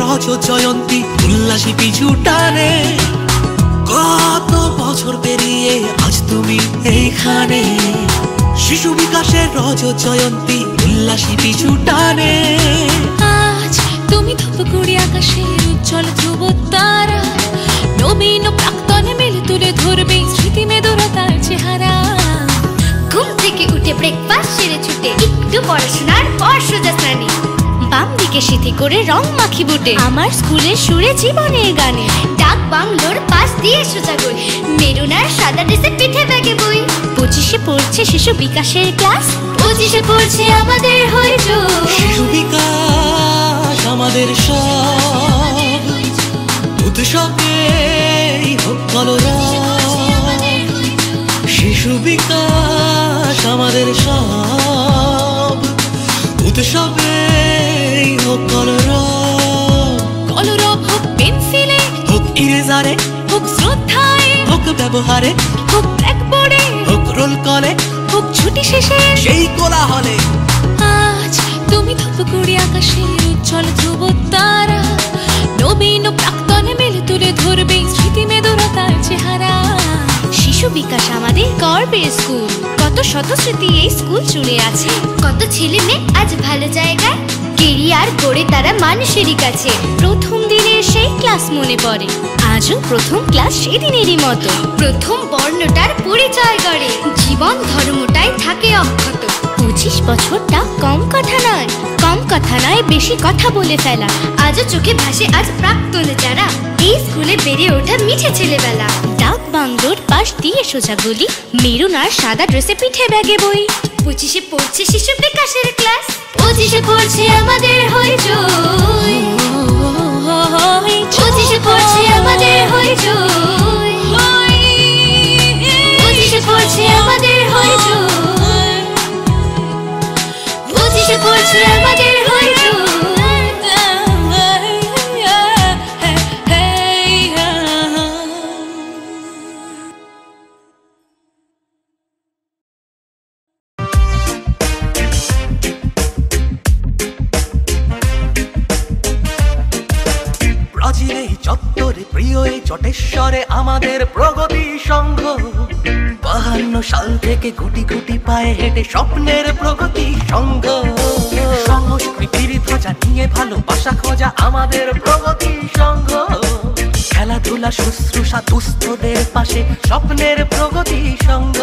রজ জয়ন্তী উল্লাসী পিছু টানে। কত বছর পেরিয়ে আজ তুমি এইখানে। শিশু বিকাশের রজ জয়ন্তী উল্লাসী পিছু টানে। আজ তুমি ধূপগুড়ি আকাশের উজ্জ্বল ধ্রুব তারা। নবীন প্রাক্তনে মিলে তুলে ধরবে স্মৃতি মেদুরতার চেহারা। ঘুম থেকে উঠে ব্রেকফাস্ট সেরে ছুটে একটু পড়াশোনার পর সোজা স্নানে বাম দিকে সিথি করে রং মাখি বুটে। আমার স্কুলের সুরে জীবনের গানে। ডাক বাংলোর পাশ দিয়ে সোজা গই মেরুনার সাদা ড্রেসে পিঠে ব্যাগে বই। পঁচিশে পড়ছে শিশু বিকাশের ক্লাস। পঁচিশে পড়ছে আমাদের হইচই শিশু বিকাশ আমাদের সব। উৎসবে হোক কলরব শিশু বিকাশ আমাদের সব। উৎসবে হোক কলরব কলরব হোক পেন্সিলে হোক ইরেজারে হোক শ্রদ্ধায় হোক ব্যবহারে হোক ব্ল্যাকবোর্ডে হোক রোল কলে হোক ছুটি শেষে। সেই কোলাহলে। আজ তুমি ধূপগুড়ি আকাশের উজ্জ্বল ধ্রুব তারা। নবীন প্রাক্তনে মিলে তুলে ধরবে স্মৃতি মেদুরতার চেহারা। শিশু বিকাশ আমাদের গর্বের স্কুল। কত শত স্মৃতি এই স্কুল জুড়ে আছে। কত ছেলে মেয়ে আজ ভালো জায়গায়? কেরিয়ার গড়ে তারা মানুষেরই কাছে। প্রথম দিনে সেই ক্লাস মনে পড়ে। আজও প্রথম ক্লাস সেদিনেরই মতো। প্রথম বর্ণটার পরিচয় করে জীবন ধর্মটাই থাকে অক্ষত। পঁচিশ বছরটা কম কথা নয়। কম কথা নয়, বেশি কথা বলে ফেলা। আজও চোখে ভাসে আজ প্রাক্তনে যারা। এই স্কুলে বেড়ে ওঠা মিঠে ছেলেবেলা। ডাক বাংলোর পাশ দিয়ে সোজা গলি, মেরুনার সাদা ড্রেসে পিঠে ব্যাগে বই। পঁচিশে পড়ছে শিশু বিকাশের ক্লাস, পঁচিশে পড়ছে আমাদের হইচই পঁচিশে পড়ছে আমাদের হইচই পঁচিশে পড়ছে আমাদের হইচই পঁচিশে পড়ছে চটেশ্বরে আমাদের প্রগতি সংঘ। বাহান্ন সাল থেকে গুটি গুটি পায়ে হেঁটে স্বপ্নের প্রগতি সংঘ। সংস্কৃতির ধ্বজা নিয়ে ভালোবাসা খোঁজা আমাদের প্রগতি সংঘ। খেলাধুলা শুশ্রূষা দুস্থদের পাশে স্বপ্নের প্রগতি সংঘ।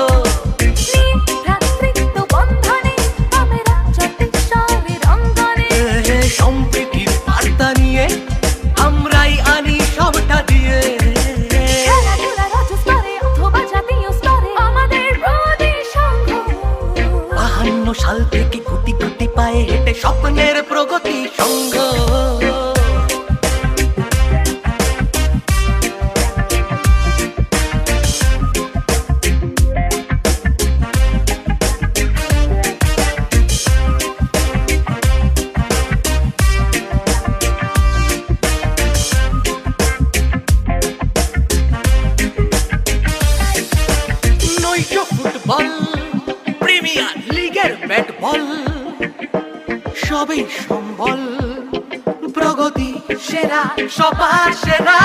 পায়ে সবার সেরা।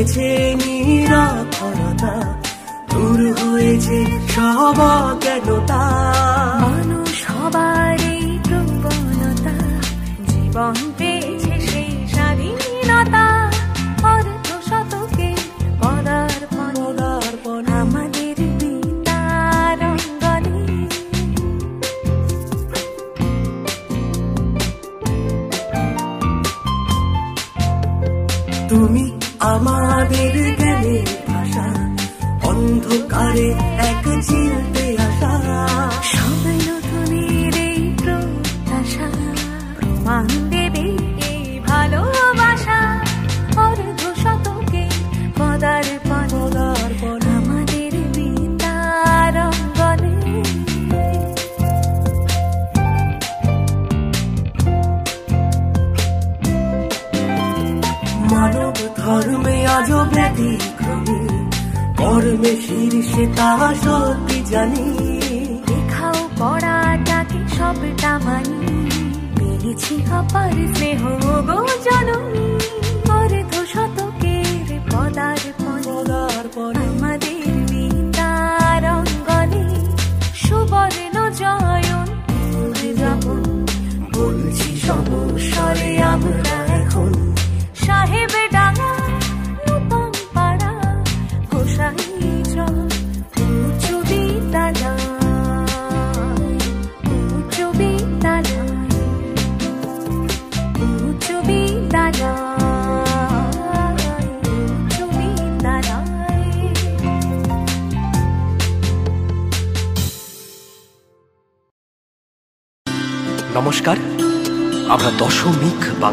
হয়েছে নিরাপরতা দূর হয়েছে সব অজ্ঞানতা।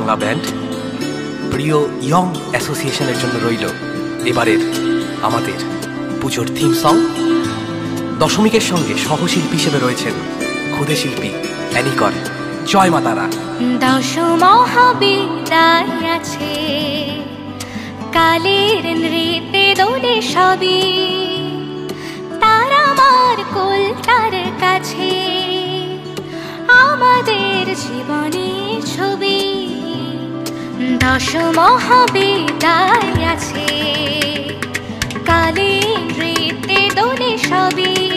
বাংলা ব্যান্ড প্রিয় ইয়ং অ্যাসোসিয়েশনের জন্য রইল এবারের আমাদের পুজোর থিম সং দশমিকের সঙ্গে সহশিল্পী হিসেবে রয়েছেন খুদে শিল্পী অ্যানিকর জয় মাতারা দশ আছে, কালের নৃত্যে দোলে সবই। তারামার কোল কাছে, আমাদের জীবনে ছবি দশ মহাবিদ্যায় আছে। কালী নৃত্যে দোলে সবই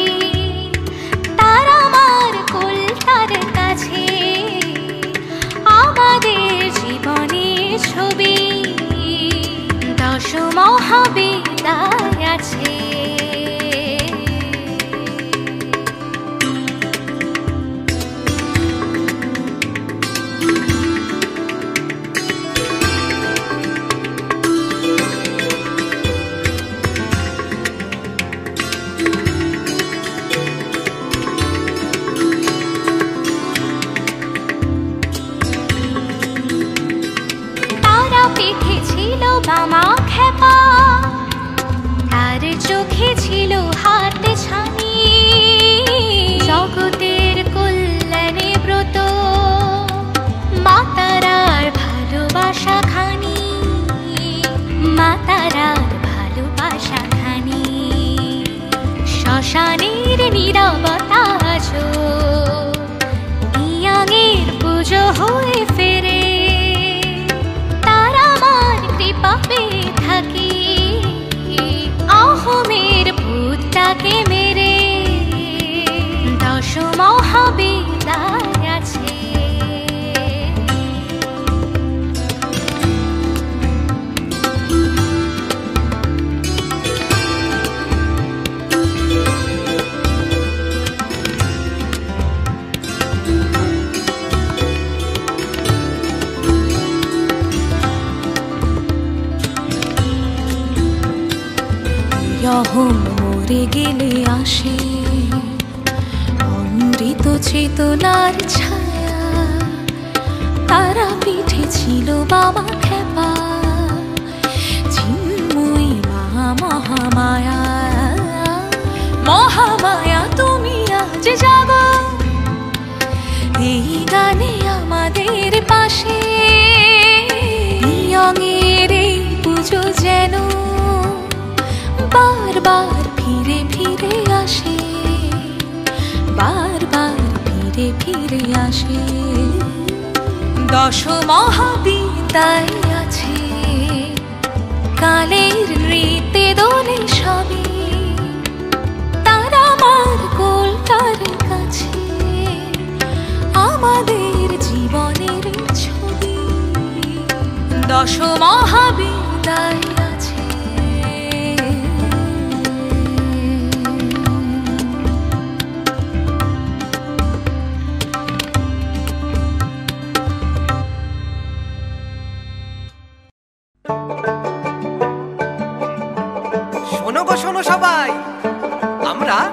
আমরা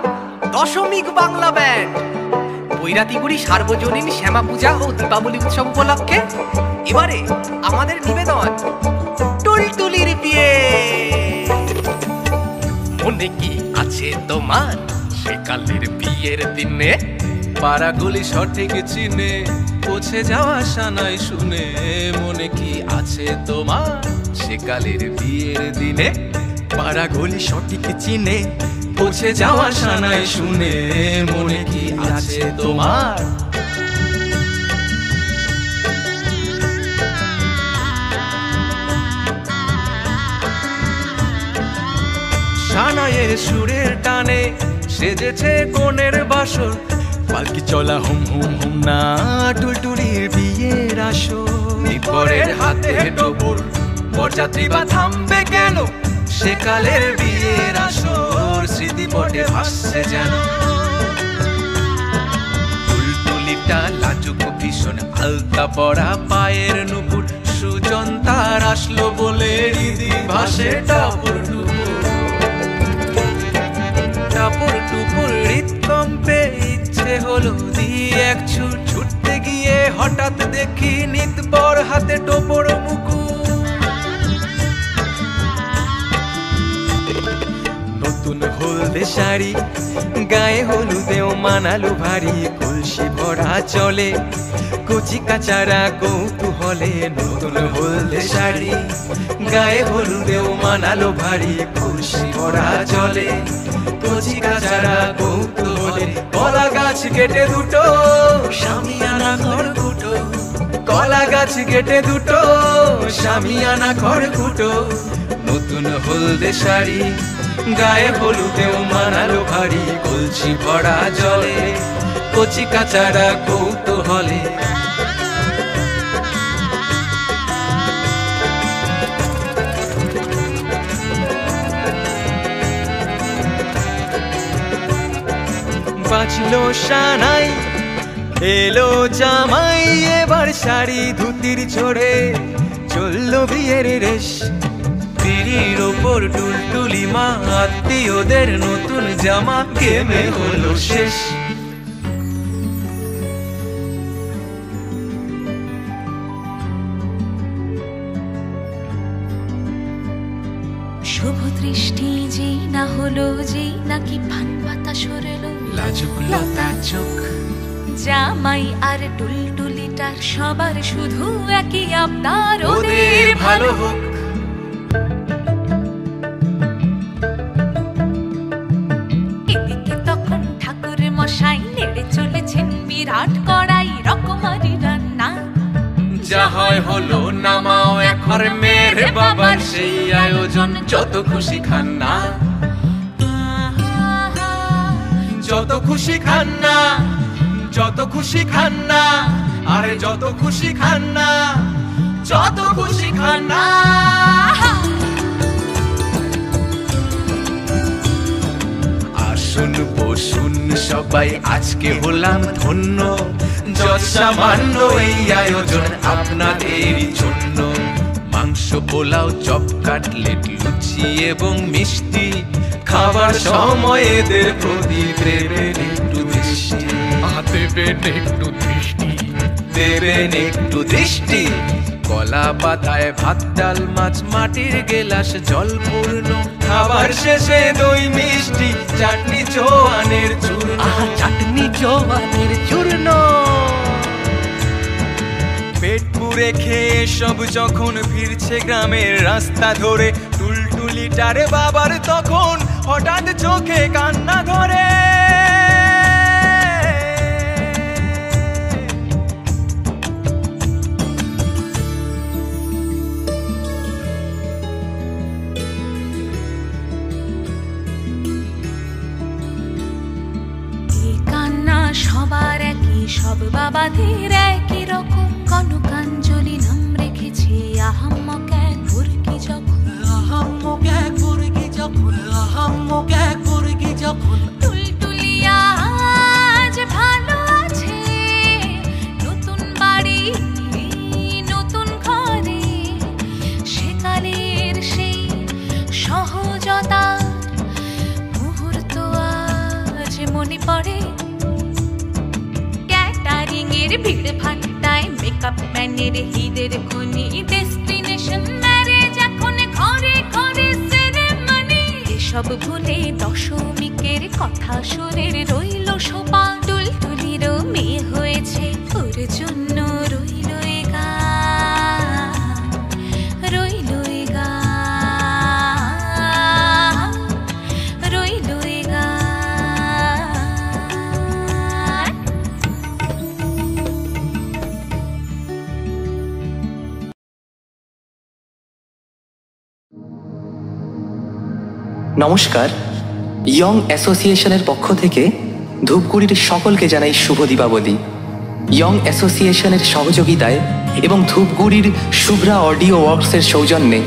দশমিক বাংলা ব্যান্ড। বৈরাতিগুড়ি সার্বজনীন শ্যামা পূজা ও দীপাবলি উৎসব উপলক্ষে এবারে আমাদের নিবেদন টুলটুলির বিয়ে। মনে কি আছে তোমার সেকালের বিয়ের দিনে? পাড়াগুলি সঠিক চিনে, পৌঁছে যাওয়া সানাই শুনে। মনে কি আছে তোমার সেকালের বিয়ের দিনে? পাড়াগুলি সঠিক চিনে পৌঁছে যাওয়া সানাই শুনে মনে কি আছে তোমার? সানায়ের সুরের টানে সেজেছে কোণের বাসর, পালকি চলা হুম হুম হুম না, টুলটুলির বিয়ের আসর। নিপরের হাতে ডবুর বরযাত্রী বা থামবে কেন? সেকালের বিয়ের আসর। স্মৃতিপটে ভাসছে যেন। টুলটুলিটা লাজুক ভীষণ আলতা পরা পায়ের নুপুর। সুজন তার আসলো বলে হৃদি ভাসে টাপুর টুপুর টাপুর টুপুর হৃদকম্পে ইচ্ছে হলো দিয়ে এক ছুট। ছুটতে গিয়ে হঠাৎ দেখি নিত বর হাতে টোপর মুকুট। হলদে শাড়ি গায়ে হলুদেও মানালো ভারী কলসি ভরা চলে। কচি কাচারা কৌতূহলে নতুন হলদে শাড়ি গায়ে হলুদেও মানালো ভারী কলসি ভরা চলে। কচি কাচারা কৌতূহলে কলা গাছ কেটে দুটো সামিয়ানা ঘর দুটো। কলা গাছ কেটে দুটো সামিয়ানা ঘর কুটো নতুন হলদে শাড়ি, গায়ে হলুদেও মানালো ভারী কলছি ভরা জলে, কচি কাচারা কৌতূহলে। বাঁচলো সানাই, এলো জামাই, এবার শাড়ি ধুতির ছোড়ে চলল বিয়ের রেশ। পিড়ির ওপর টুলটুলি মা আত্মীয়দের নতুন জামা কেমে হলো শেষ? শুভ দৃষ্টি যেই না হলো যেই নাকি পান পাতা সরলো। লাজুক লতা চোখ। জামাই আর টুলটুলিটার সবার শুধু একই আপনার ওদের ভালো হোক। যা হয় হলো নামাও এখন মেরে বাবার সেই আয়োজন। যত খুশি খান না। যত খুশি খান না যত খুশি খান না আরে যত খুশি খান না যত খুশি খান না। আসুন বসুন সবাই আজকে হলাম ধন্য। যত সামান্য এই আয়োজন আপনাদেরই জন্য। মাংস পোলাও চপ কাটলেট লুচি এবং মিষ্টি খাবার সময় এদের প্রতি দেবেন একটু দৃষ্টি। দেবেন একটু দৃষ্টি। দেবেন একটু দৃষ্টি। কলা পাতায় ভাত ডাল মাছ মাটির গেলাস জল পূর্ণ। খাবার শেষে দই মিষ্টি চাটনি চোয়ানের চূর্ণ। চাটনি জোয়ানের চূর্ণ। পেট পুরে খেয়ে সব যখন ফিরছে গ্রামের রাস্তা ধরে টুলটুলিটারে বাবার তখন হঠাৎ চোখে কান্না ধরে। সব এর ভিড় ভাট্টায় মেকআপ ম্যানের হিদের খনি ডেস্টিনেশন ম্যারেজ এখন ঘরে ঘরে সেরেমনি এসব ভুলে দশমিকের কথা সুরের রইল সোপা টুলটুলিরও মেয়ে হয়েছে। ওর জন্য নমস্কার। ইয়ং অ্যাসোসিয়েশনের পক্ষ থেকে ধূপগুড়ির সকলকে জানাই শুভ দীপাবলি। ইয়ং অ্যাসোসিয়েশনের সহযোগিতায় এবং ধূপগুড়ির শুভ্রা অডিও ওয়ার্কসের সৌজন্যে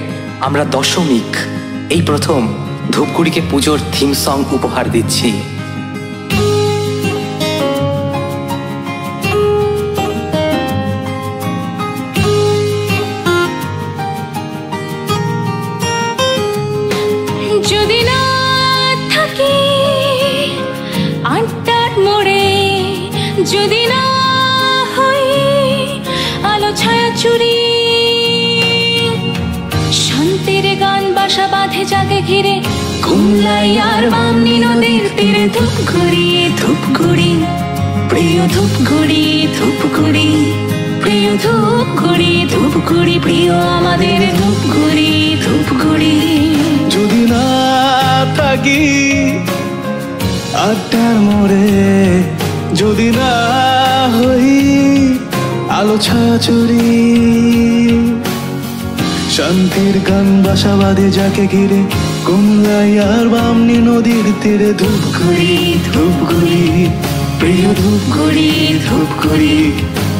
আমরা দশমিক, এই প্রথম ধূপগুড়িকে পুজোর থিম সং উপহার দিচ্ছি। নদীর তীরে ধূপ ঘুরিয়ে ধূপ ঘুরি প্রিয় ধূপ ঘুরি ধূপ ঘুরি প্রিয় ধূপ ঘুরি ধূপ ঘুরি প্রিয় আমাদের ধূপ ঘুরি ধূপ যদি না থাকি আড্ডার মোড়ে, যদি না হই আলো ছাচুরি। শান্তির গান বাসা বাঁধে যাকে ঘিরে কমলাই আর বামনি নদীর তীরে ধূপগুড়ি ধূপগুড়ি। প্রিয় ধূপ ধূপগুড়ি। ধূপ ঘুরি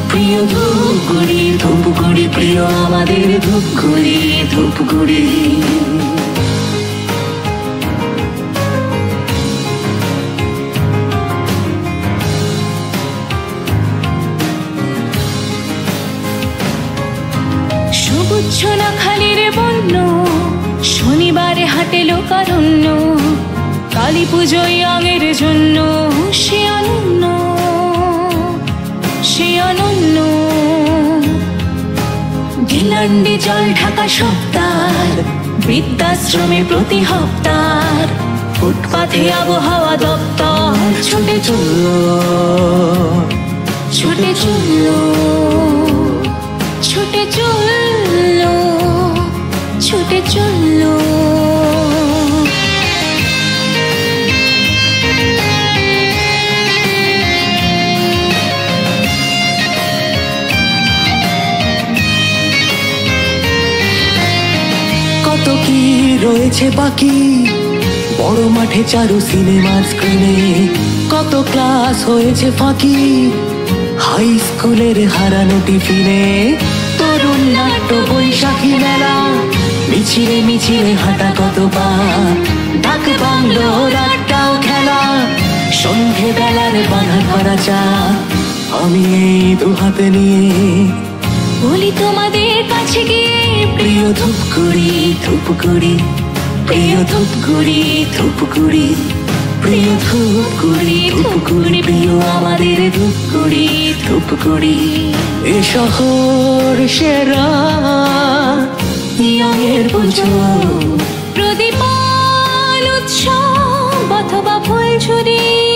প্রিয় ধূপ ধূপগুড়ি ধূপ ঘুরি প্রিয় আমাদের ধূপ ঘুরি কালী পুজোয় আগের জন্য সে অনন্য সে অনন্য। গিলান্ডি জল ঢাকা সপ্তাহ, বৃদ্ধাশ্রমে প্রতি হপ্তার ফুটপাথে আবহাওয়া দপ্তর ছুটে চলল ছুটে চলল, ছুটে চলল ছুটে চলল। রয়েছে বাকি। বড় মাঠে চারু সিনেমার স্ক্রিনে কত ক্লাস হয়েছে ফাঁকি। হাই স্কুলের হারানো টিফিনে তরুণ নাট্য বৈশাখী মেলা। মিছিলে মিছিলে হাঁটা কত পা, ডাক বাংলো খেলা। সন্ধে বেলার বাধা করা চা, আমি এই দু হাতে নিয়ে বলি তোমাদের কাছে গিয়ে প্রিয় ধূপ করি প্রিয় ধূপগুড়ি ধূপগুড়ি প্রিয় ধূপগুড়ি ধূপগুড়ি প্রিয় আমাদের ধূপগুড়ি ধূপগুড়ি। এ শহর সেরা ইয়ংয়ের পুজো প্রদীপাল উৎসব অথবা ফুল ফুলঝুরি।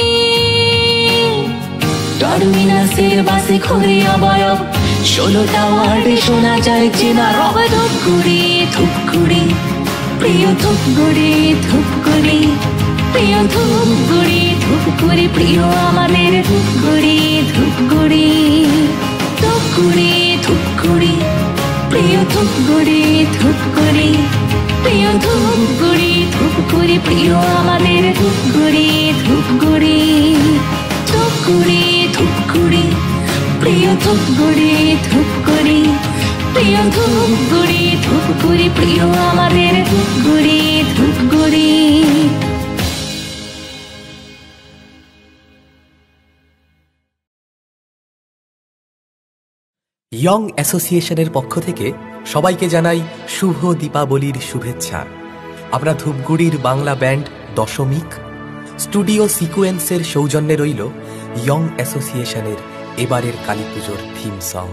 টার্মিনাসের বাসে ঘুরে অবয়ব। ষোলোটা ওয়ার্ডে শোনা যায় চেনা রব ধূপগুড়ি ধূপগুড়ি। প্রিয় ধূপগুড়ি ধূপগুড়ি। প্রিয় ধূপগুড়ি ধূপগুড়ি, প্রিয় আমাদের ধূপগুড়ি ধূপগুড়ি। ধূপগুড়ি ধূপগুড়ি। প্রিয় ধূপগুড়ি ধূপগুড়ি। প্রিয় ধূপগুড়ি ধূপগুড়ি, প্রিয় আমাদের ধূপগুড়ি ধূপগুড়ি। ধূপগুড়ি। ধূপগুড়ি, প্রিয় ধূপগুড়ি ধূপগুড়ি, প্রিয় ধূপগুড়ি ধূপগুড়ি, প্রিয় আমাদের ধূপগুড়ি ধূপগুড়ি। ইয়ং অ্যাসোসিয়েশনের পক্ষ থেকে সবাইকে জানাই শুভ দীপাবলির শুভেচ্ছা। আমরা ধূপগুড়ির বাংলা ব্যান্ড দশমিক, স্টুডিও সিকুয়েন্সের সৌজন্যে রইল ইয়ং অ্যাসোসিয়েশনের এবারের কালী পুজোর থিম সং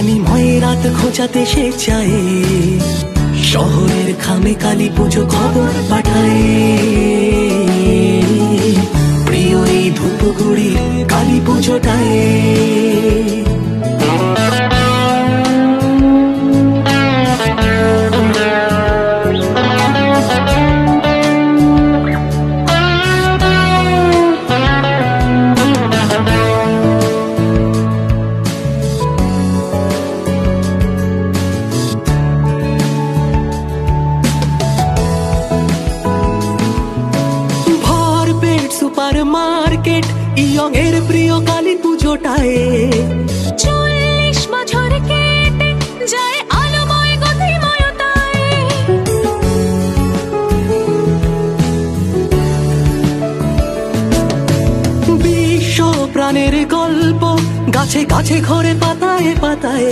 গ্লানিময় রাত খোঁজাতে সে চায়। শহরের খামে কালী পুজো খবর পাঠায়। প্রিয় এই ধূপগুড়ির কালী পুজোটায়। গাছে গাছে, ঘরে পাতায় পাতায়।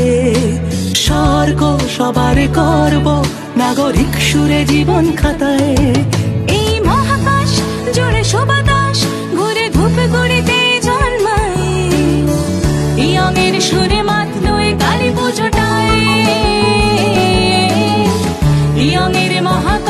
স্বর্গ সবার করব নাগরিক সুরে জীবন খাতায়। এই মহাকাশ জুড়ে শোভাদাস ঘুরে ধূপ গুড়িতে জন্মায়। ইয়ংয়ের সুরে মাতল এই কালী পুজোটায়। ইয়ংয়ের মহাকাব্য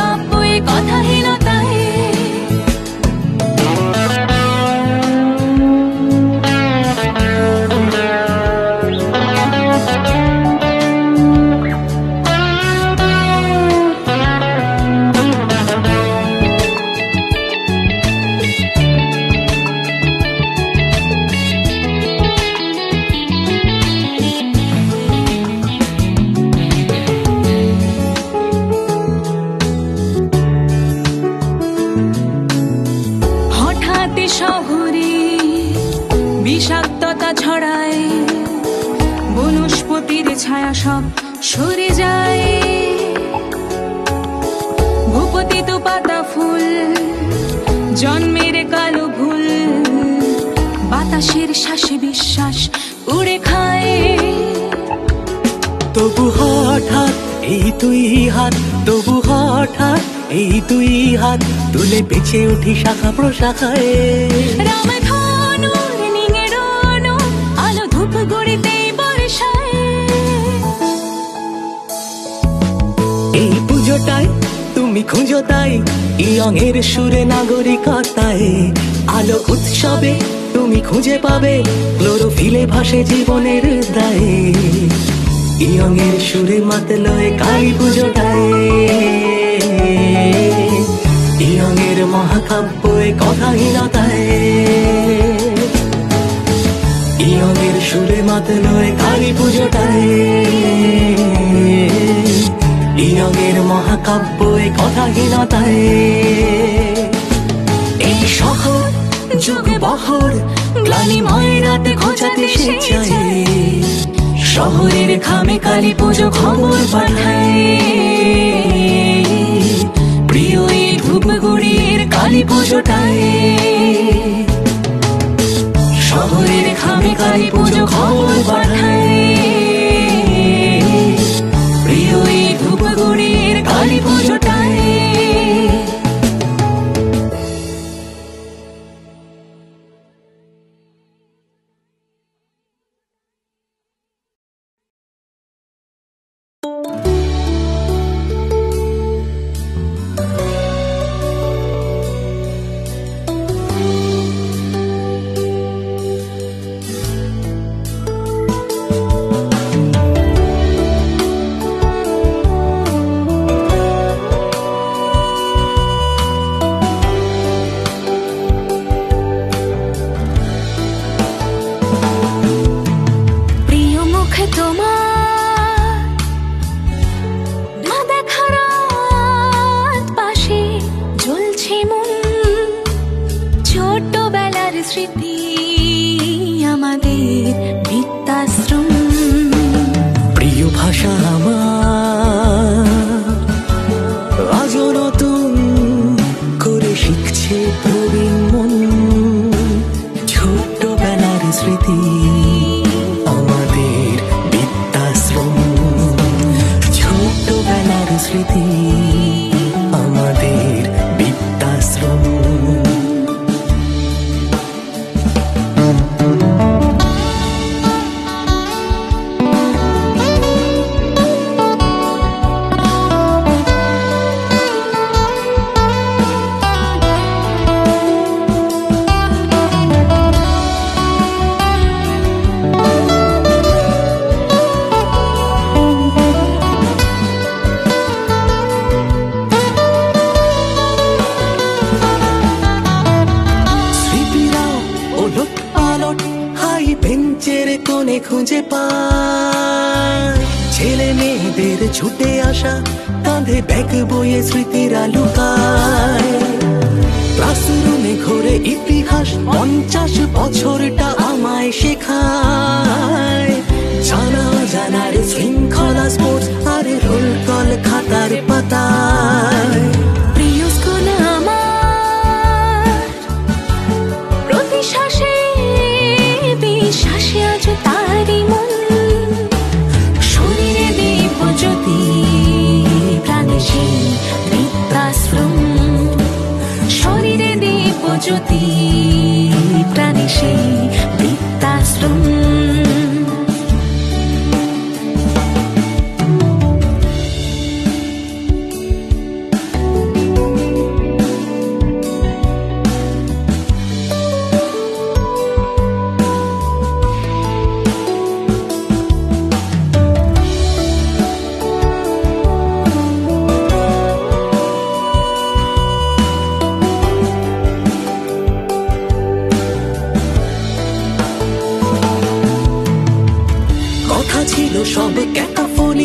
দুই হাত তুলে বেঁচে উঠি শাখা প্রশাখায়। আলো ধূপ বর্ষায়। এই পুজোটায় তুমি খুঁজো তাই ইয়ং এর সুরে নাগরিকতায়। আলো উৎসবে তুমি খুঁজে পাবে ক্লোরোফিলে ভাসে জীবনের দায়ে। ইয়ং এর সুরে মাতলয় কালী পুজোটায়। ইয়ংয়ের মহাকাব্য এ কথাহীনতায়। ইয়ংয়ের সুরে মাতলো এ কালী পুজোটায়। ইয়ংয়ের মহাকাব্য এ কথাহীনতায়। এই শহর যুগ বহর গ্লানিময় রাতে খোঁজাতে সে শহরের খামে কালী পুজো খবর পাঠায়। এই ধূপগুড়ির কালী পুজোটায়। শহরের খামে কালী পুজো খবর পাঠায়।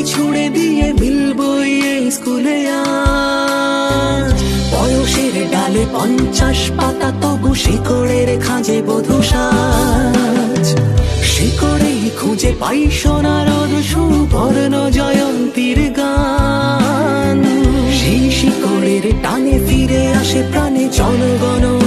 ছুড়ে দিয়ে মিলবো এই স্কুলে বয়সের ডালে পঞ্চাশ পাতা তবু শিকড়ের খাঁজে বধু সাজ। শিকড়েই খুঁজে পাই সোনার সুবর্ণ জয়ন্তীর গান। সেই শিকড়ের টানে ফিরে আসে প্রাণে জনগণ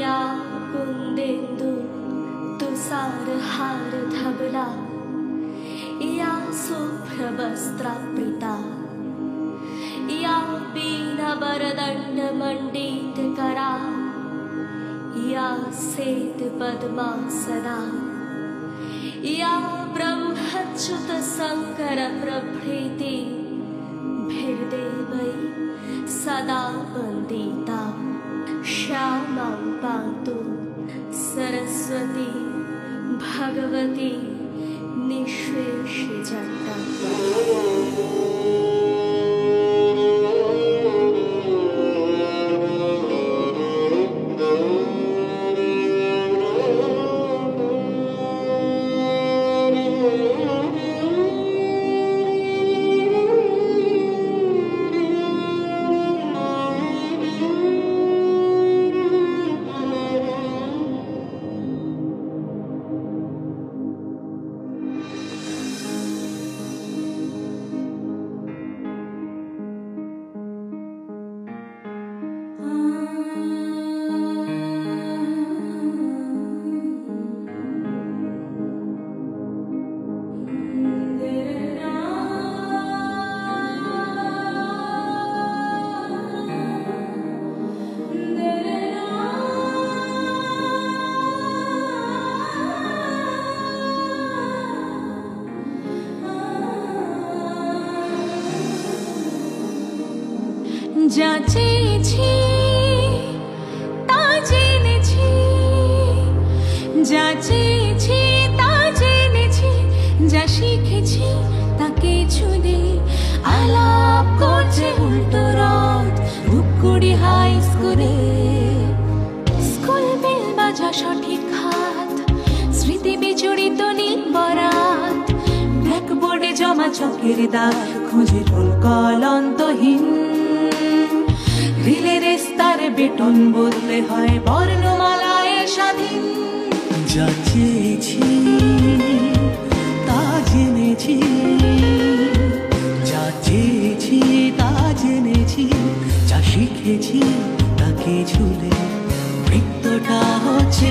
या कुन्देन्दु तुषारहार धा इया या वस्त्राकृता या पीन या मण्डितकरा इया सेत भिर्देवै 萨达本地达，沙曼巴杜，萨拉斯蒂，巴格瓦蒂，尼水释迦达。假期 দেখেছি তাকে ঝুলে মৃত্যুটা হচ্ছে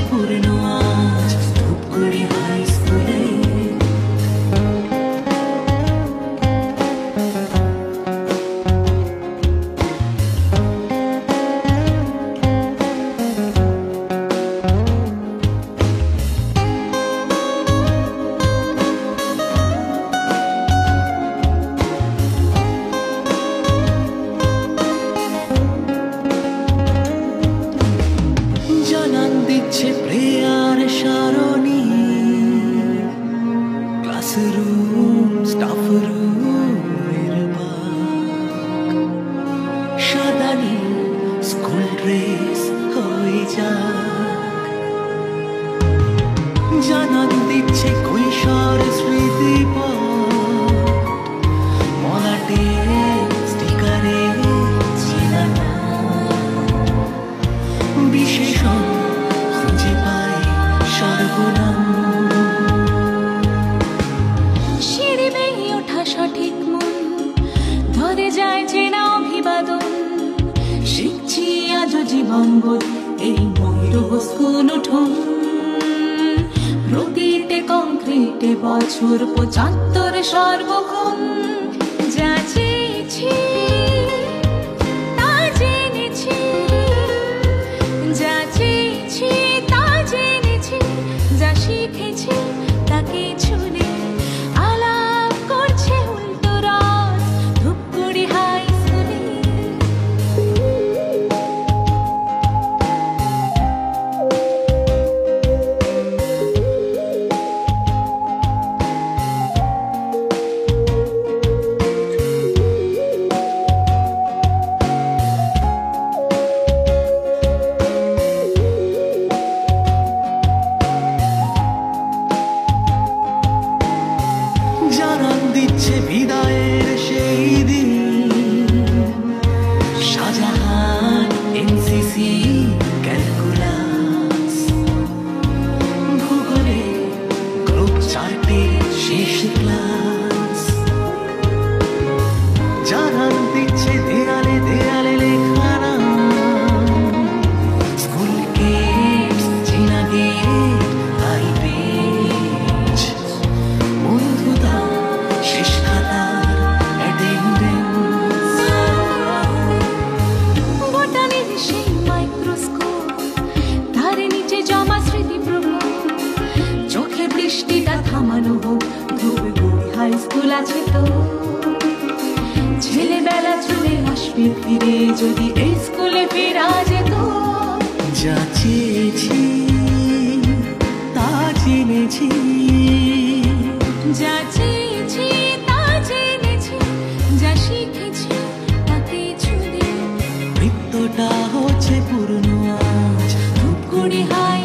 বৃষ্টিটা থামানো হোক ধূপগুড়ি হাই স্কুল আছে তো। ছেলেবেলা চলে আসবে ফিরে যদি এই স্কুলে ফেরা যেত। যা চেয়েছি তা জেনেছি। যা চেয়েছি তা জেনেছি যা শিখেছি তাতে মৃত্যুটা হচ্ছে পুরনো আজ। ধূপগুড়ি হাই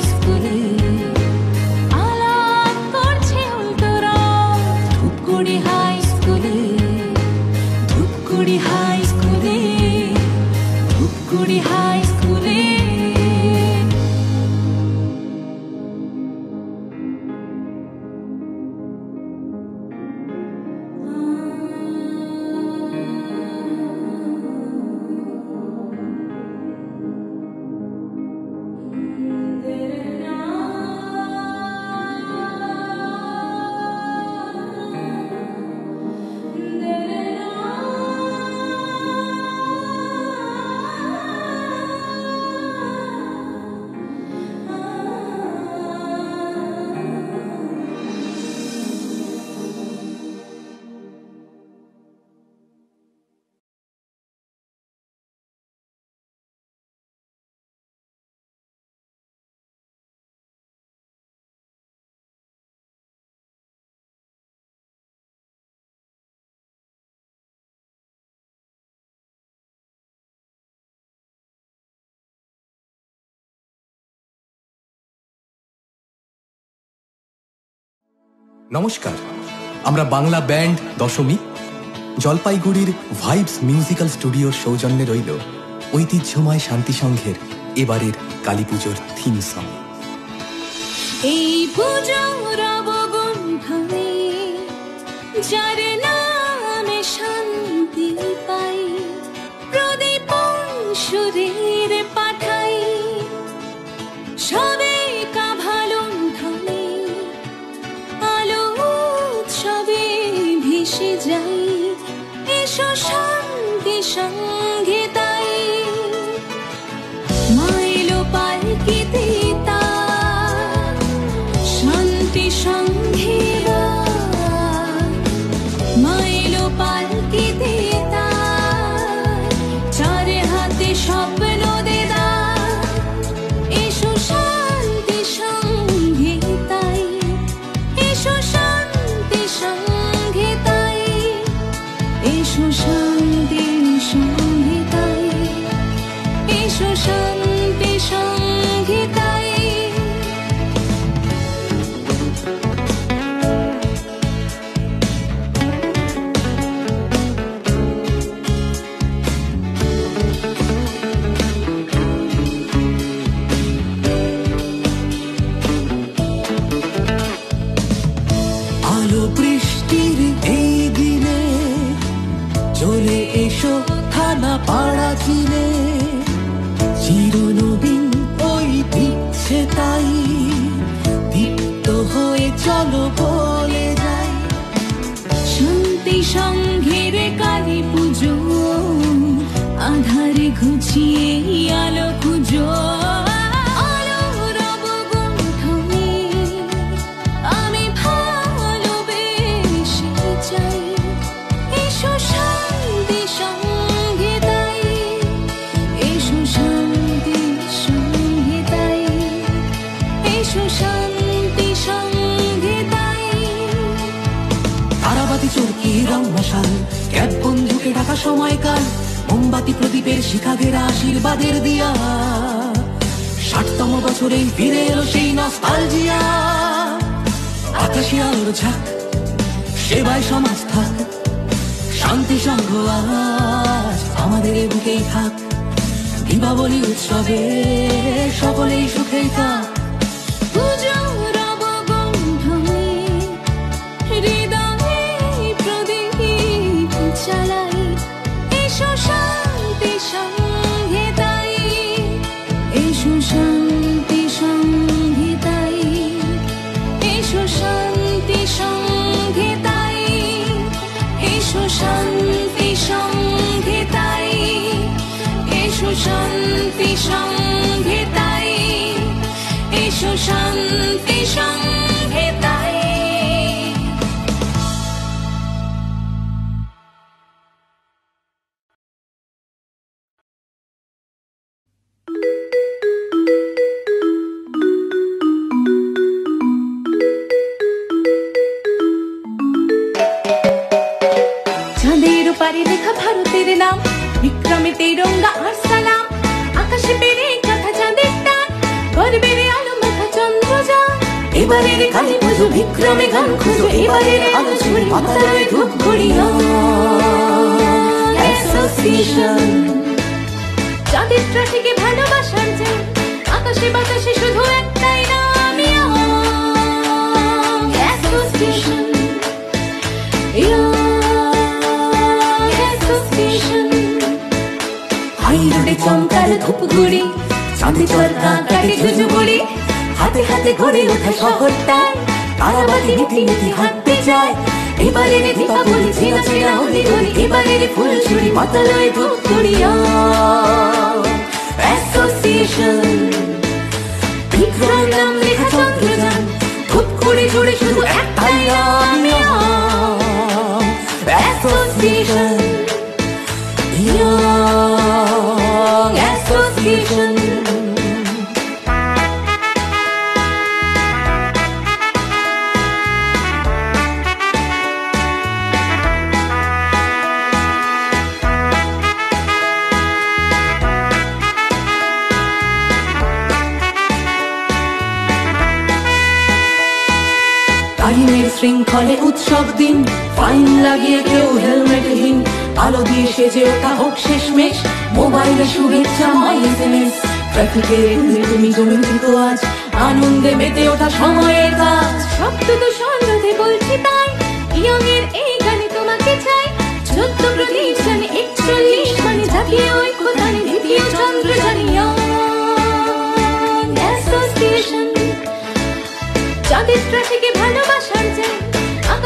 নমস্কার। আমরা বাংলা ব্যান্ড দশমী, জলপাইগুড়ির ভাইবস মিউজিক্যাল স্টুডিওর সৌজন্যে রইল ঐতিহ্যময় শান্তি সংঘের এবারের কালী পুজোর থিম সং। এই পুজো রব ভাবে যারে না অ্যাসোসিয়েশন হাই রোডে চমকার ধূপগুড়ি, চাঁদে চরকা কাটে ঝুঝুগুড়ি হাতে হাতে গড়ে ওঠা শহরটায় তারাবাতি নীতি নীতি হাঁটতে যায় এবারের দীপাবলি ছেঁড়া ছেঁড়া হলি ধরি এবারের ফুল ছুরি মাতালয় ধূপ করিয়া অ্যাসোসিয়েশন বিক্রম নাম লেখা চন্দ্রযান। ধূপ করে জুড়ে শুধু একটাই Association. Young Association. শৃঙ্খলে উৎসব দিন। ফাইন লাগিয়ে কেউ হেলমেটহীন আলো দিয়ে সেজে ওঠা হোক শেষমেশ। মোবাইলে শুভেচ্ছা মাই এসএমএস ট্রাফিকে তুমি জমিত আজ। আনন্দে মেতে ওঠা সময়ের কাজ। শব্দ দূষণ রোধে বলছি তাই। ইয়ং এর এই গানে তোমাকে চাই। চোদ্দ প্রতিষ্ঠানে একচল্লিশ মানে দ্বিতীয় অ্যাসোসিয়েশন চাঁদের ট্রাফিকে ভালোবাসার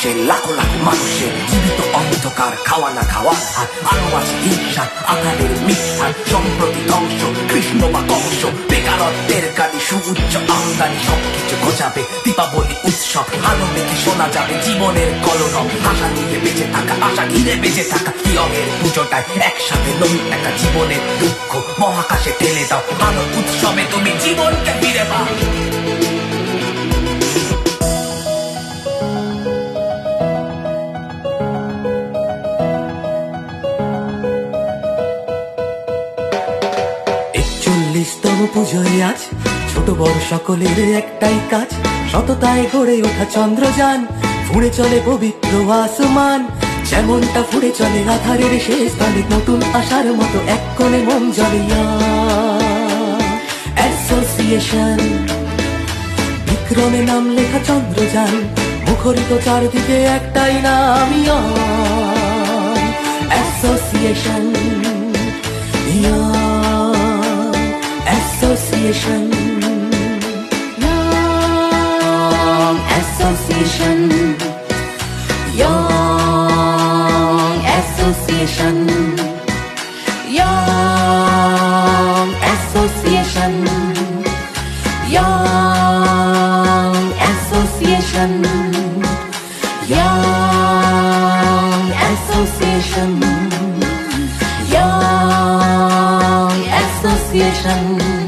মানুষের লাখো লাখ মানুষের জীবিত অন্ধকার খাওয়া না খাওয়ার হার আলো আছে হিংসা, আকারের মিথ্যার সম্প্রতি ধ্বংস, কৃষ্ণ বা কংস বেকারত্বের গাড়ি সুউচ্চ আমদানি, সবকিছু গোছাবে দীপাবলি উৎসব, আলো মেখে শোনা যাবে জীবনের কলরব, আশা নিয়ে বেঁচে থাকা, আশা ঘিরে বেঁচে থাকা ইয়মের পুজোটায় একসাথে নই একা জীবনের দুঃখ মহাকাশে ঠেলে দাও আলো উৎসবে তুমি জীবনকে ফিরে পাও। পুজোয় আজ ছোট বড় সকলের একটাই কাজ। সততায় গড়ে ওঠা চন্দ্রযান, ফুড়ে চলে পবিত্র আসমান। যেমনটা ফুড়ে চলে আধারের শেষ স্থানে নতুন আসার মতো এক কোণে মন জ্বলিয়া অ্যাসোসিয়েশন বিক্রমে নাম লেখা চন্দ্রযান, মুখরিত চারদিকে একটাই নাম association Young Association. Young Association. Young Association. Young Association. Young Association. Young Association. Young Association.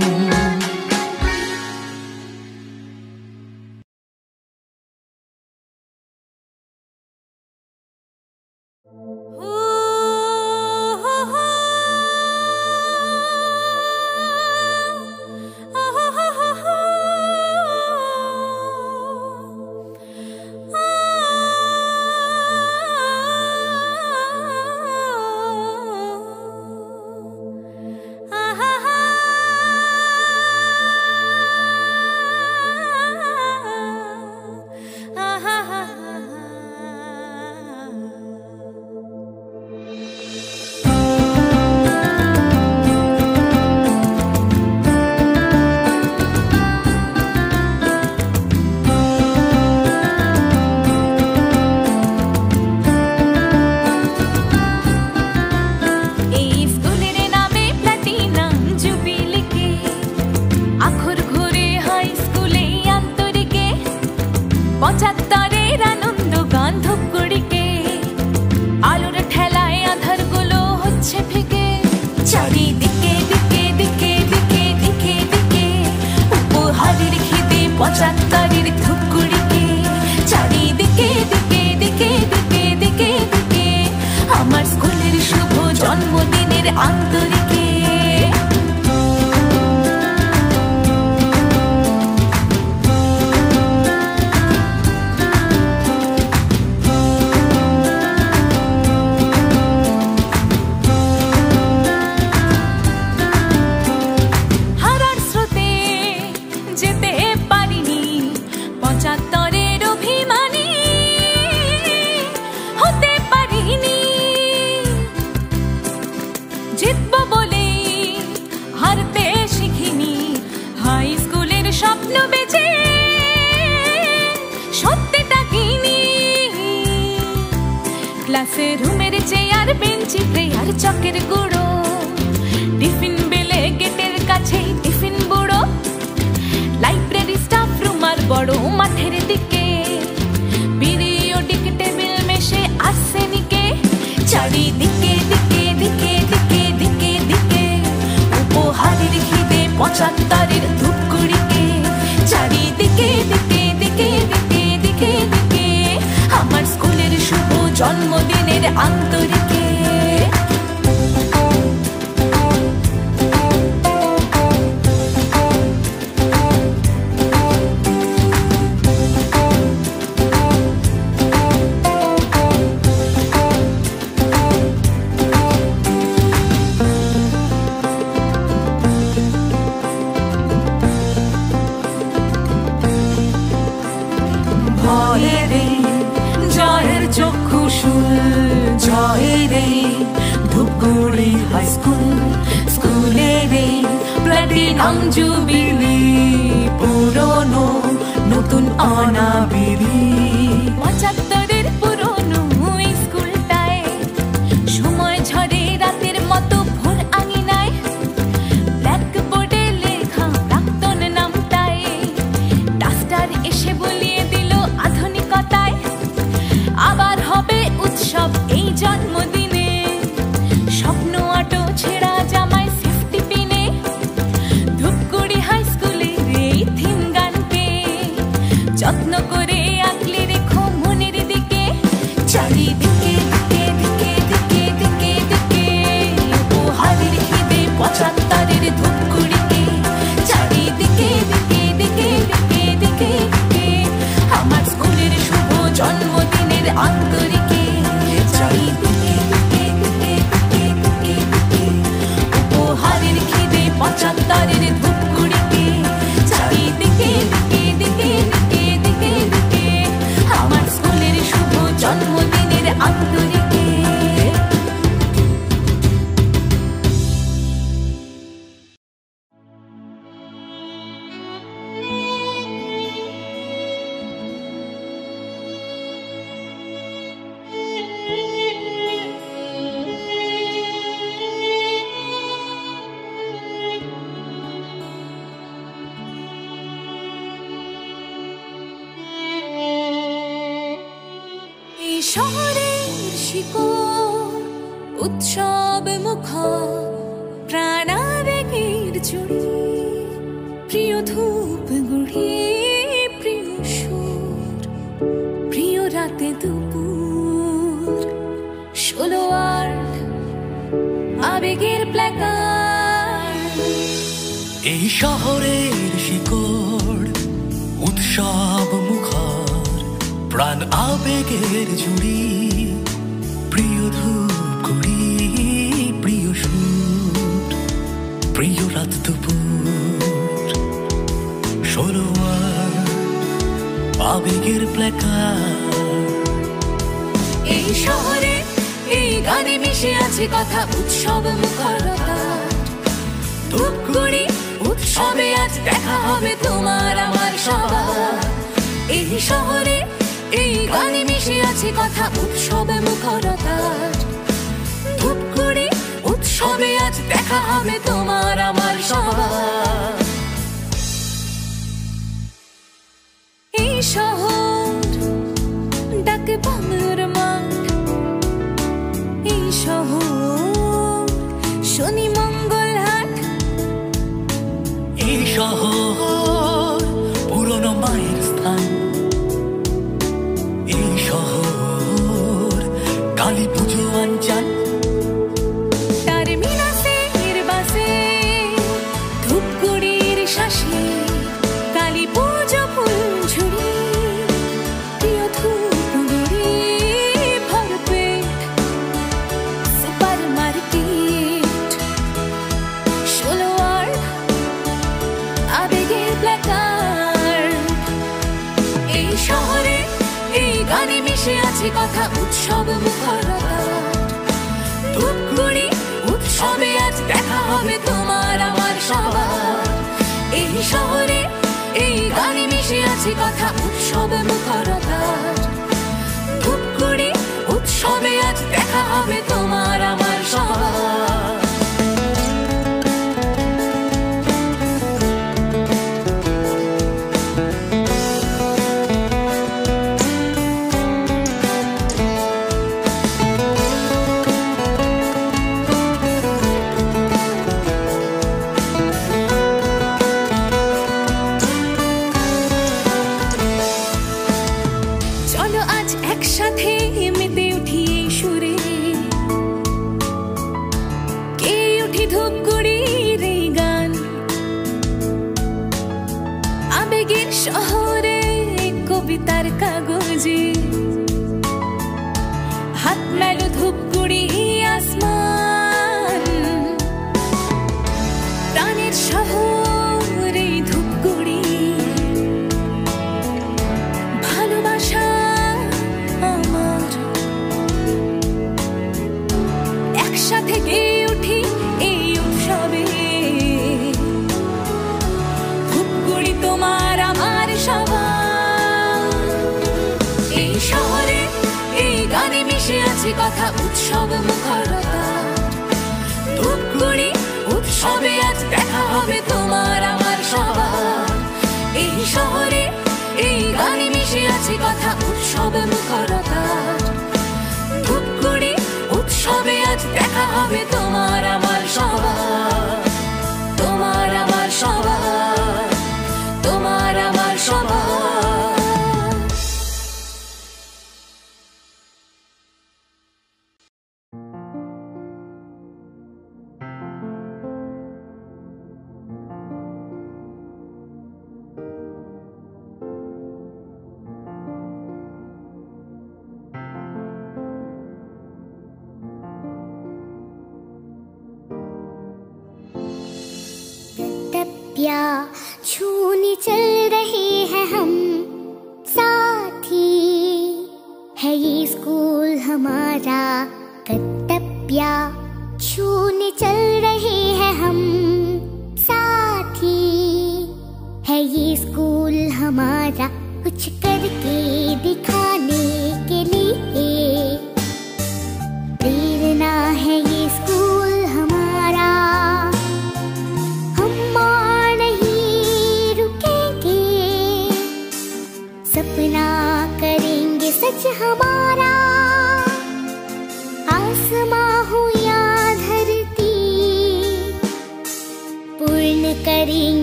পঁচাত্তরের ধূপগুড়িকে চারিদিকে দিকে দিকে দিকে দিকে দিকে আমার স্কুলের শুভ জন্মদিনের আন্তরিকে। আবেগের এই শহরের শিকড় উৎসব মুখর প্রাণ আবেগের জুড়ি প্রিয় ধূপগুড়ি প্রিয় সুর প্রিয় রাত দুপুর। সরোয়ার আবেগের প্লেকার এই শহরে এই গানে মিশে আছে কথা, উৎসব মুখরতা। ধূপগুড়ি উৎসবে আজ দেখা হবে তোমার আমার সবার এই শহরে এই গানে মিশে আছে কথা, উৎসবে মুখরতা। ধূপগুড়ি উৎসবে আজ দেখা হবে তোমার আমার সবার বাজে কথা উৎসব মুখরতা। ধূপগুড়ি উৎসবে আজ দেখা হবে তোমার আমার সবার। এই শহরে এই গানে মিশে আছে কথা উৎসব মুখরতা। ধূপগুড়ি উৎসবে আজ দেখা হবে তোমার আমার সবার।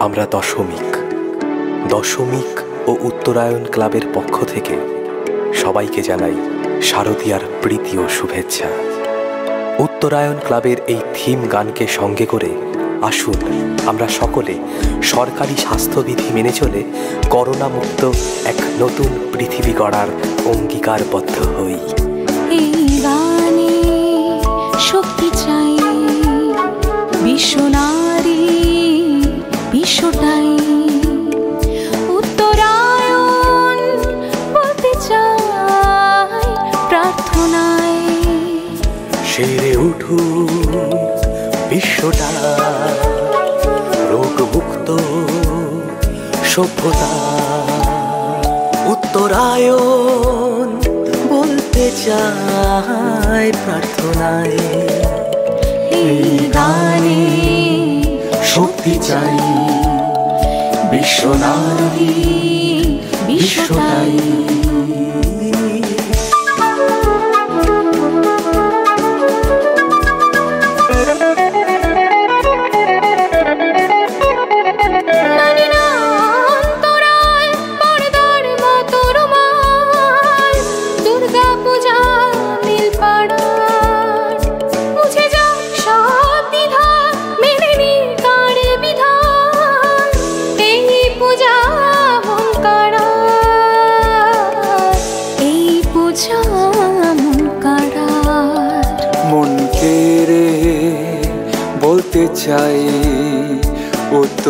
আমরা দশমিক। দশমিক ও উত্তরায়ণ ক্লাবের পক্ষ থেকে সবাইকে জানাই শারদীয়ার প্রীতি ও শুভেচ্ছা। উত্তরায়ণ ক্লাবের এই থিম গানকে সঙ্গে করে আসুন আমরা সকলে সরকারি স্বাস্থ্যবিধি মেনে চলে করোনামুক্ত এক নতুন পৃথিবী গড়ার অঙ্গীকারবদ্ধ হই। শক্তি চাই, বিশ্বনাথ দেখুক বিশ্বটা রোগমুক্ত সভ্যতা। উত্তরায়ণ বলতে চায় প্রার্থনায়। এই শক্তি চাই বিশ্বনারী বিশ্বটাই।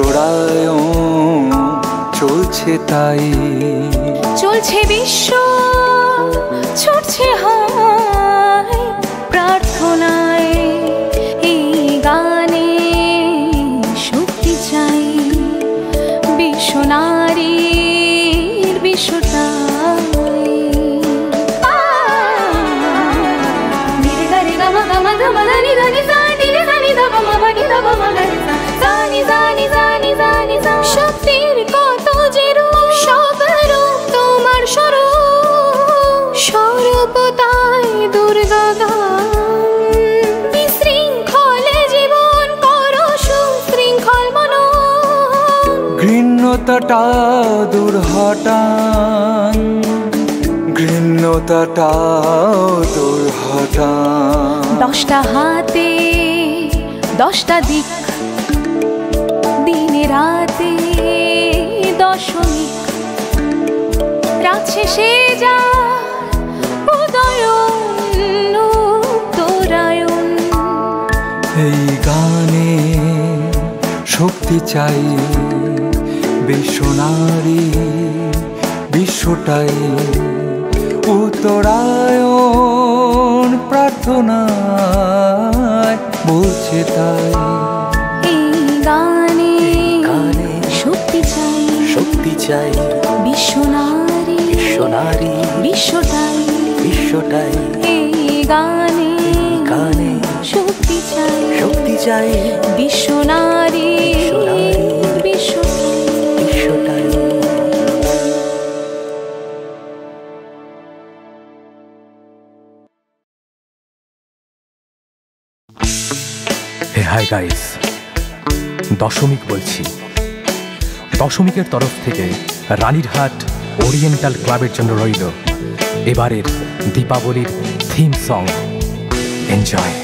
চড়ায় চলছে তাই। চলছে বিশ্ব ছুটছে হয়। ঘৃণ্যতাটা দূর হটান ঘৃণ্যতাটা দূর হটান। দশটা হাতে দশটা দিক দিনে রাতে দশমিক। রাত শেষে যা এই গানে শক্তি চাই। বিশ্বনারী বিশ্বটাই উত্তরায়ণ প্রার্থনায় বলছে তাই। এই গানে গানে শক্তি চাই। শক্তি চাই। বিশ্বনারী বিশ্বনারী বিশ্বটাই। বিশ্বটাই। এই গানে গানে শক্তি চাই। শক্তি চাই। বিশ্বনারী বিশ্বনারী গাইস দশমিক বলছি। দশমিকের তরফ থেকে রানীরহাট ওরিয়েন্টাল ক্লাবের জন্য রইল এবারের দীপাবলির থিম সং এনজয়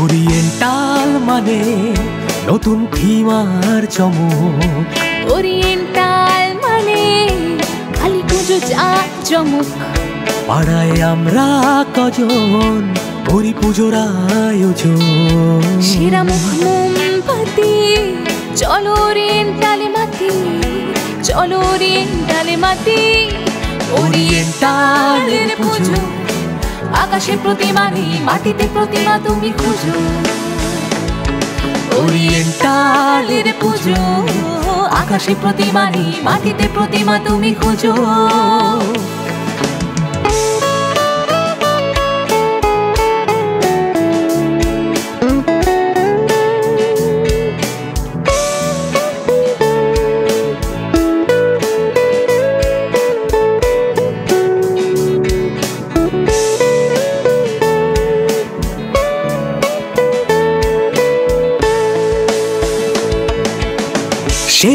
ওরিয়েন্টাল মানে নতুন থিমার চমক। ওরিয়েন্টাল মানে কালী পুজো যা জমক পাড়ায় আমরা কজন হরি পুজোর আয়োজন। সেরা মুখ মোমবাতি চলো ওরিয়েন্টালে মাতি চলো ওরিয়েন্টালে মাতি ওরিয়েন্টালের পুজো। আকাশে প্রতিমা নেই মাটিতে প্রতিমা তুমি খুঁজো। ওরিয়েন্টালের পুজো। আকাশে প্রতিমা নেই মাটিতে প্রতিমা তুমি খুঁজো।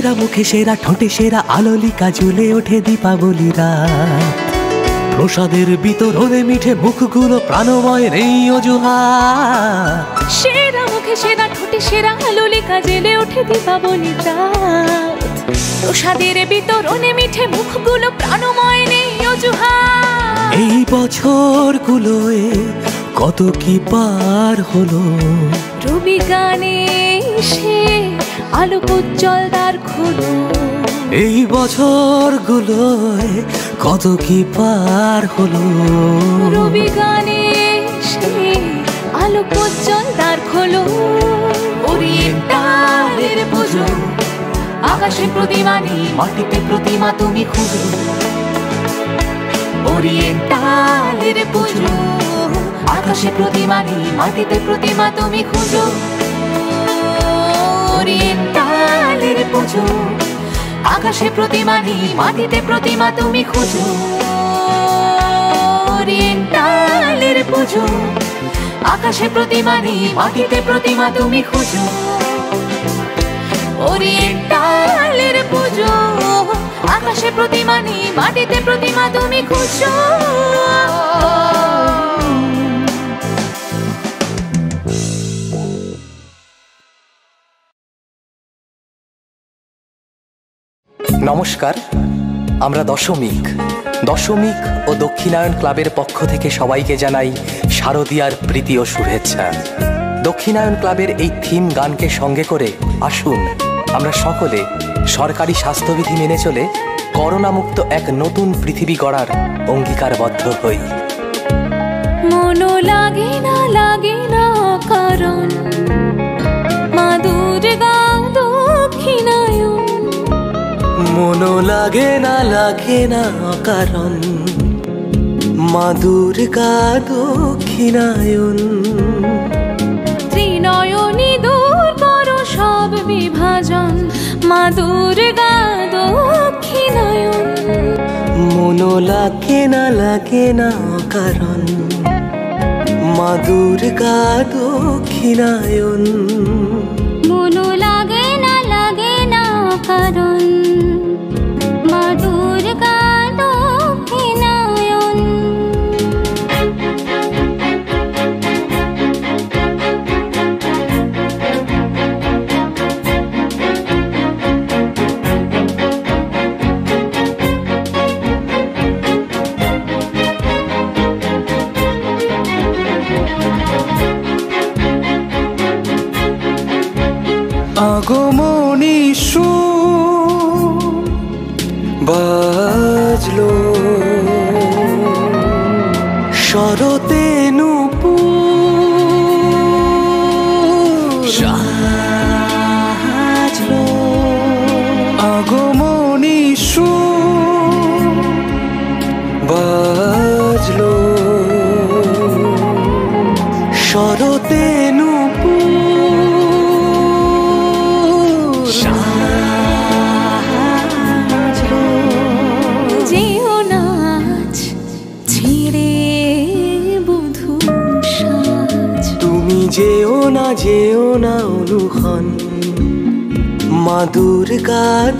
সেরা মুখে সেরা ঠোঁটে সেরা আলোলিকা জ্বলে ওঠে দীপাবলি রাত প্রসাদের বিতরণে মিঠে মুখগুলো প্রাণময় নেই অজুহাত সেরা মুখে সেরা ঠোঁটে সেরা আলোলিকা জেলে ওঠে দীপাবলি রাত প্রসাদের বিতরণে মিঠে মুখগুলো প্রাণময় নেই অজুহাত এই বছরগুলোয় কত কি পার হলো। রবি গানে সে আলোক উজ্জ্বল দ্বার খোলো এই বছরগুলোয় কত কি পার হলো? রবি গানে সে আলোক উজ্জ্বল দ্বার খোলো ওরিয়েন্টালের পুজো। আকাশে প্রতিমা নেই মাটিতে প্রতিমা তুমি খুঁজো। ওরিয়েন্টালের পুজো। আকাশে প্রতিমা নেই মাটিতে প্রতিমা তুমি খুঁজো। পুজো, আকাশে প্রতিমা নেই মাটিতে প্রতিমা তুমি খুঁজো। ওরিয়েন্টালের পুজো, আকাশে প্রতিমা নেই মাটিতে প্রতিমা তুমি খুঁজো। ওরিয়েন্টালের পুজো, আকাশে প্রতিমা নেই মাটিতে প্রতিমা তুমি খুঁজো। নমস্কার, আমরা দশমিক। দশমিক ও দক্ষিণায়ন ক্লাবের পক্ষ থেকে সবাইকে জানাই শারদীয়ার প্রীতি ও শুভেচ্ছা। দক্ষিণায়ন ক্লাবের এই থিম গানকে সঙ্গে করে আসুন, আমরা সকলে সরকারি স্বাস্থ্যবিধি মেনে চলে করোনামুক্ত এক নতুন পৃথিবী গড়ার অঙ্গীকারবদ্ধ হই। লাগে না লাগে না কারণ মা দুর্গা মনো লাগে না লাগে না কারণ মা দুর্গা দক্ষিণায়ন ত্রিনয়নী দূর করো সব বিভাজন। মা দুর্গা দক্ষিণায়ন মনো লাগে না লাগে না কারণ মা দুর্গা দক্ষিণায়ন মনো লাগে না লাগে না কারণ শরতে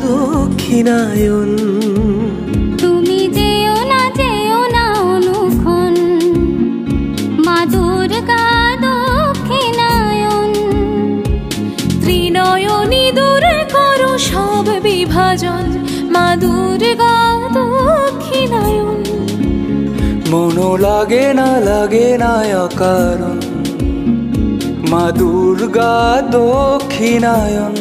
দক্ষিণায়ন তুমি যেও না যেও না অনুক্ষণ। মা দুর্গা দক্ষিণায়ন ত্রিনয়নী দূর করো সব বিভাজন। মা দুর্গা দক্ষিণায়ন মনো লাগে না লাগে না কারণ মা দুর্গা দক্ষিণায়ন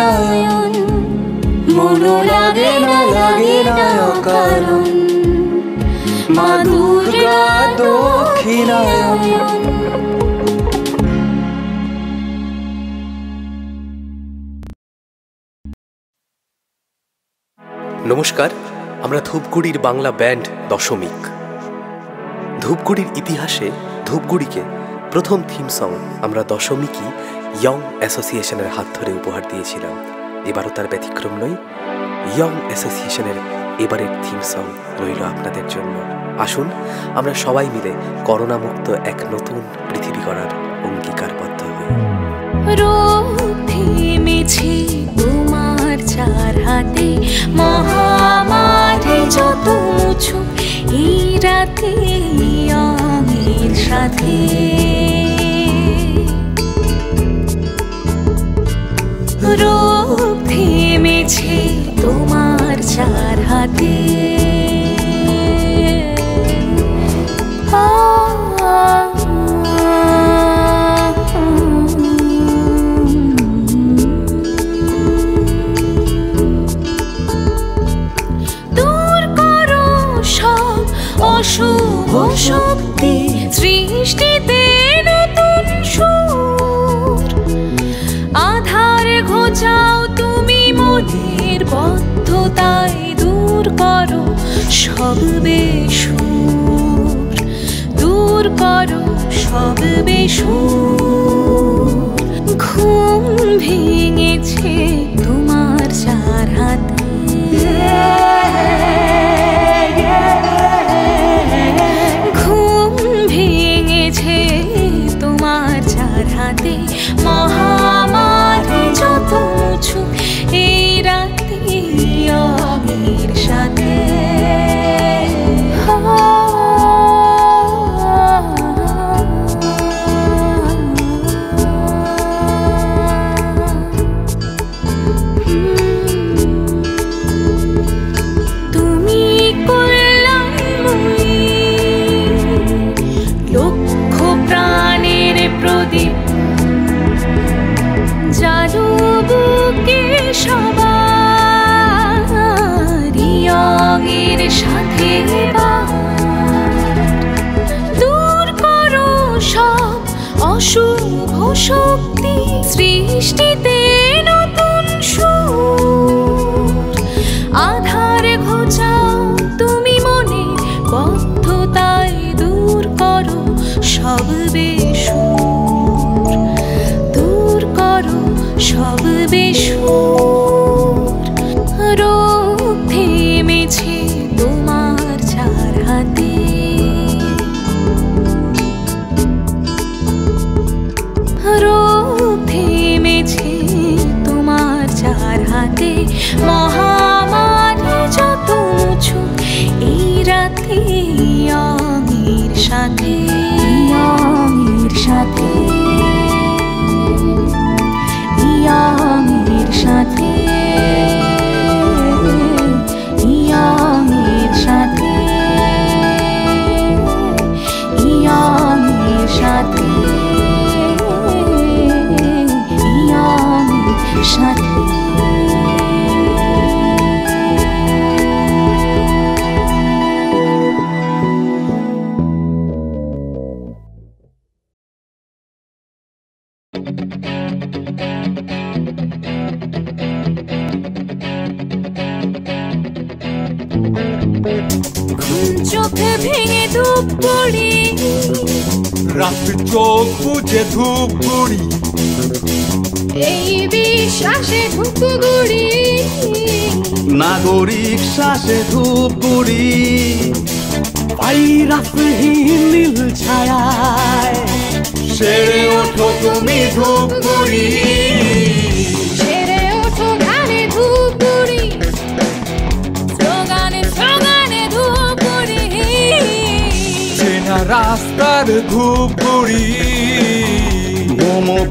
দক্ষিণায়ন মনো লাগে না লাগে না কারণ। মা দুর্গা দক্ষিণায়ন। নমস্কার, আমরা ধূপগুড়ির বাংলা ব্যান্ড দশমিক। ধূপগুড়ির ইতিহাসে ধূপগুড়িকে প্রথম থিম সং আমরা দশমিকই ইয়ং অ্যাসোসিয়েশনের হাত ধরে উপহার দিয়েছিলাম। এবারও তার ব্যতিক্রম নয়। ইয়ং অ্যাসোসিয়েশনের এবারের থিম সং রইল আপনাদের জন্য। আসুন, আমরা সবাই মিলে করোনামুক্ত এক নতুন পৃথিবী করার অঙ্গীকারবদ্ধ হই। থেমেছে তোমার চার সাথে। রোগ থেমেছে তোমার চার হাতে। অশুভ শক্তি সব বেসুর দূর করো সব বেসুর। ঘুম ভেঙেছে তোমার চার হাতে शक्ति सृष्टि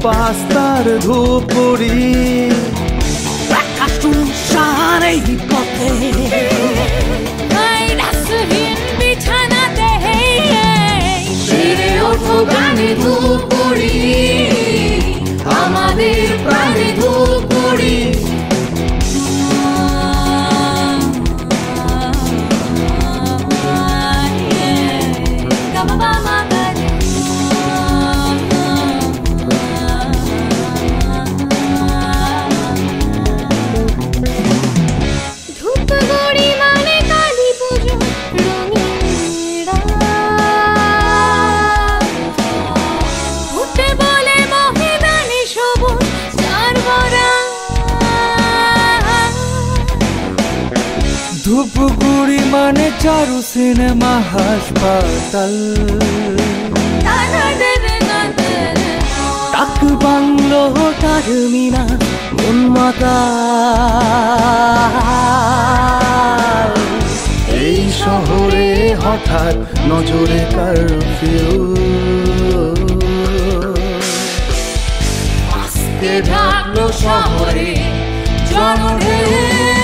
পাস্তার ধূপ মানে চারু সিনেমা হাসপাতাল। দেবে বাংলো টার্মিনা মন এই শহরে হঠাৎ নজরে কারফিউ। আজকে ঢাকলো শহরে জনঢেউ।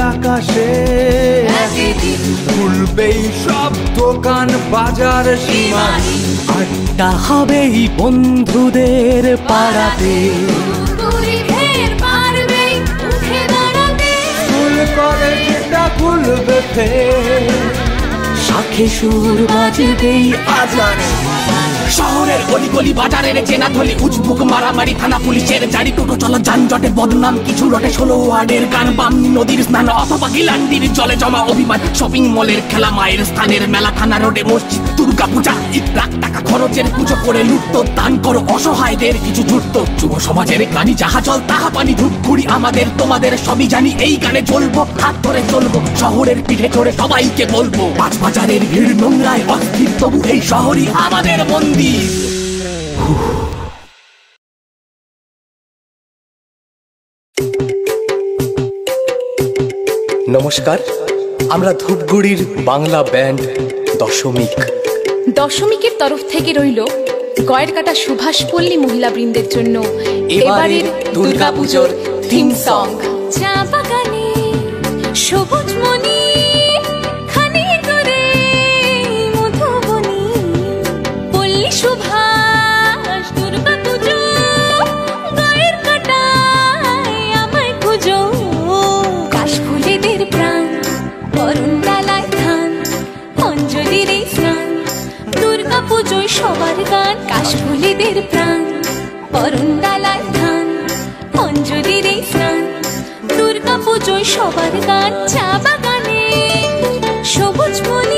আকাশে। খুলবেই সব দোকান বাজার সীমা আড্ডা হবেই বন্ধুদের পাড়াতে। খুলবে ফের। শাখে সুর বাজবেই আজানে শহরের অলিগলি বাজারের চেনা থলি উজবুক মারামারি থানা পুলিশের জারি টোটো চলা যানজটে বদনাম, কিছু রটে ষোলো ওয়ার্ডের গান বামনি নদীর স্নান অথবা গিলান্ডির জলে জমা অভিমান। শপিং মলের খেলা, মায়ের স্থানের মেলা, থানা, রোডে, মসজিদ দুর্গা পূজা ঈদ লাখ টাকা খরচের পুজো করে লুটত, দান করো অসহায়দের কিছু জুটত। যুব সমাজের গানি যাহা জল, তাহা পানি ধূপগুড়ি আমাদের, তোমাদের সবই জানি, এই গানে চলবো, হাত ধরে চলবো, শহরের পিঠে চড়ে সবাইকে বলব, পাঁচ বাজারের ভিড় নোংরায় অস্থির, তবু এই শহরই আমাদের মন্দির। নমস্কার, আমরা ধূপগুড়ির বাংলা ব্যান্ড দশমিক। দশমিকের তরফ থেকে রইল গয়ের কাটা সুভাষ পল্লী মহিলা বৃন্দের জন্য এবারের দুর্গাপুজোর থিম সং চা বাগানে সবুজ মনি সবার গান, কাশফুলিদের প্রাণ পরণ ডালায় ধান, অঞ্জলির এই স্নান। দুর্গা পুজোয় সবার গান, চা বাগানে সবুজ ফুলি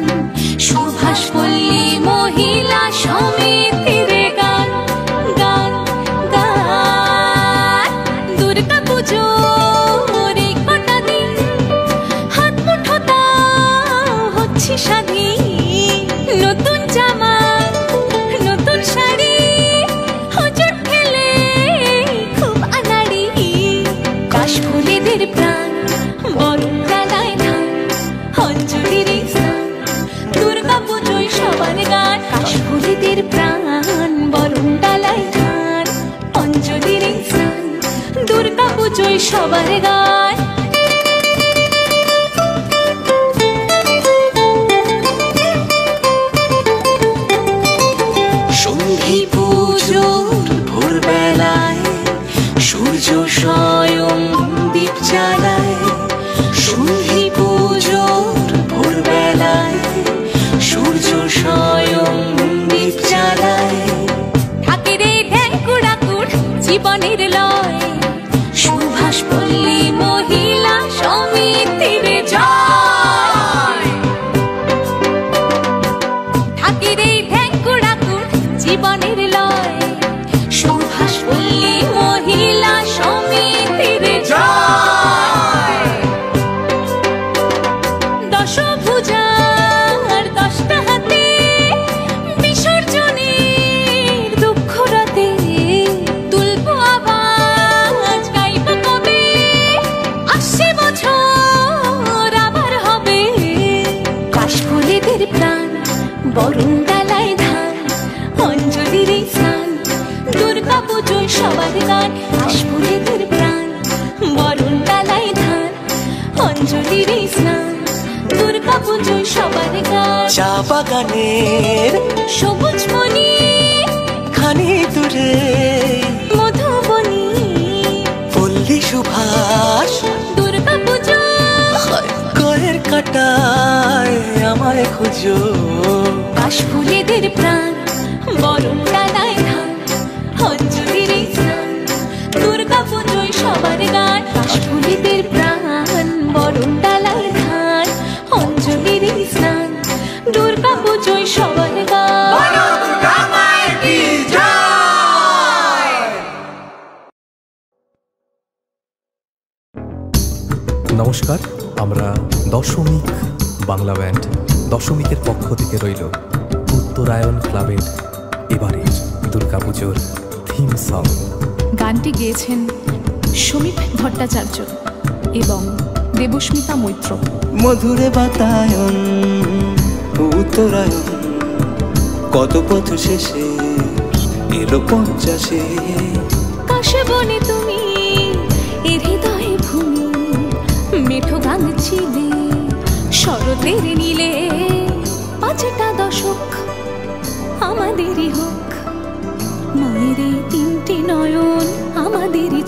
to brown.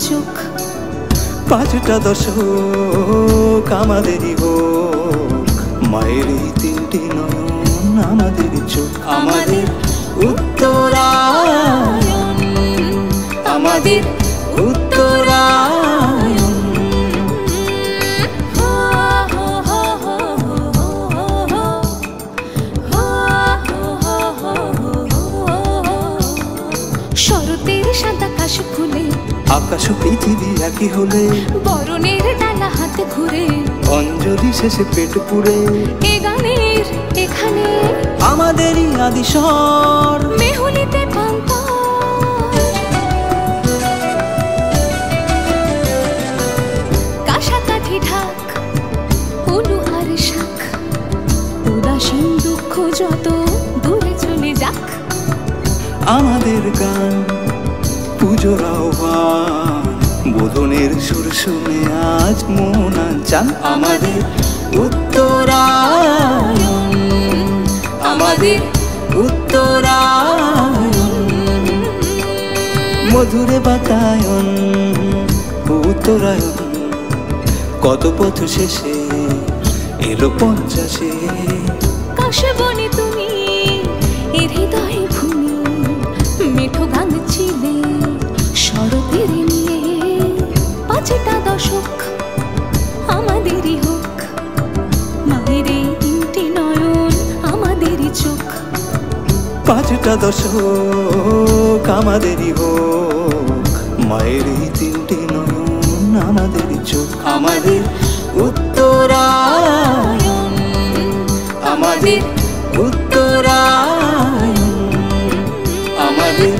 চোখ। পাঁচটা দশক আমাদেরই হোক মায়ের এই তিনটি নয়ন আমাদের চোখ। আমাদের উত্তরা আমাদের উত্তর আকাশ পৃথিবী একই হলে। বরণের ডালা হাতে ঘুরে। অঞ্জলি শেষে পেট পুড়ে। এ গানের এখানে আমাদেরই আদিস্বর মেহুলিতে পান্ত। কাশা কাঠি ঢাক উলু আর শাক। উদাসীন দুঃখ যত দূরে চলে যাক। আমাদের গান। পুজোর আহ্বান। বোধনের সুর শুনে আজ মন চান আমাদের উত্তরায়ণ। আমাদের উত্তরায়ণ। মধুরে বাতায়ন, উত্তরায়ণ। কত পথ শেষে এলো পঞ্চাশে শরতের নিয়ে পাঁচটা দশক আমাদেরই হোক। মায়ের এই তিনটি নয়ন আমাদেরই চোখ। পাঁচটা দশক আমাদেরই হোক। মায়ের এই তিনটি নয়ন আমাদেরই চোখ। আমাদের উত্তরায়ণ আমাদের উত্তরায়ণ আমাদের